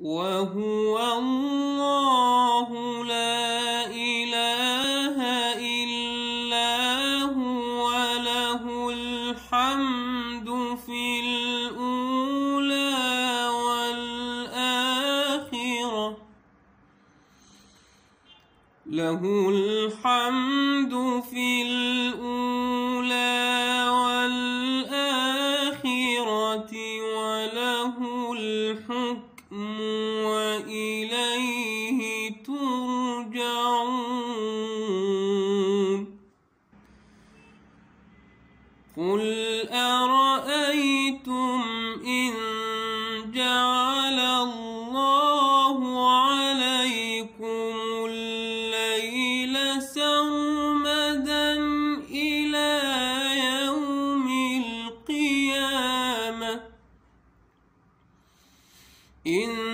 وهو الله لا إله إلا هو له الحمد في الأولى والآخرة. له الحمد في الأولى والآخرة. قل أرأيتم إن جعل الله عليكم الليل سرمدا إلى يوم القيامة إن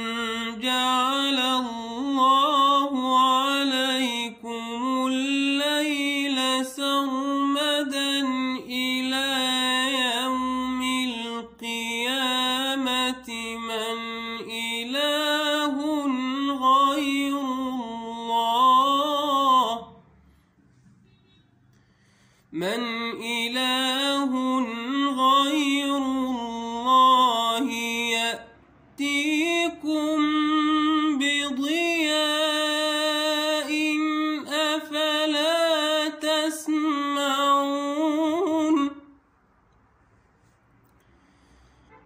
من إله غير الله يأتيكم بضياء أفلا تسمعون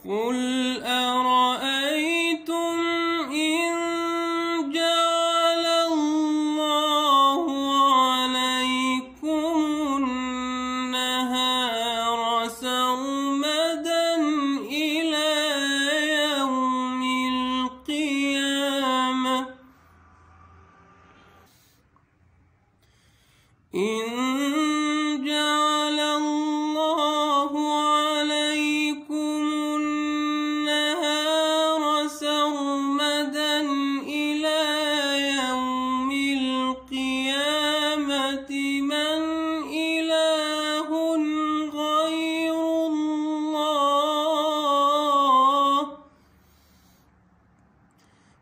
قل أرأيتم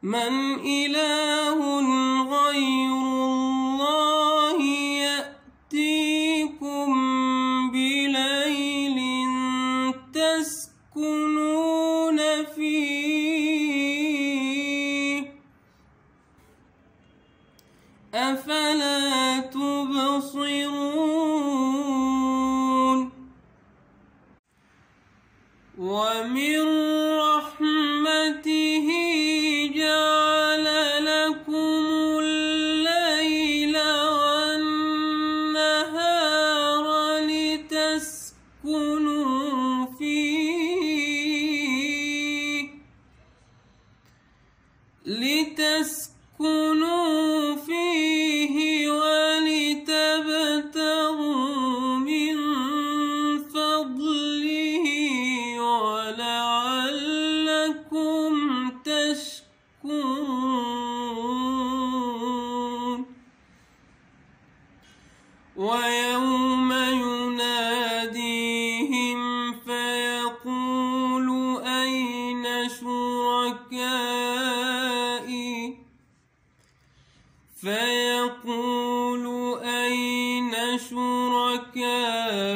من إله غير الله يأتيكم بليل تسكنون فيه أفلا تبصرون ومن لتسكنوا فيه ولتبتغوا من فضله ولعلكم تشكرون. شركائي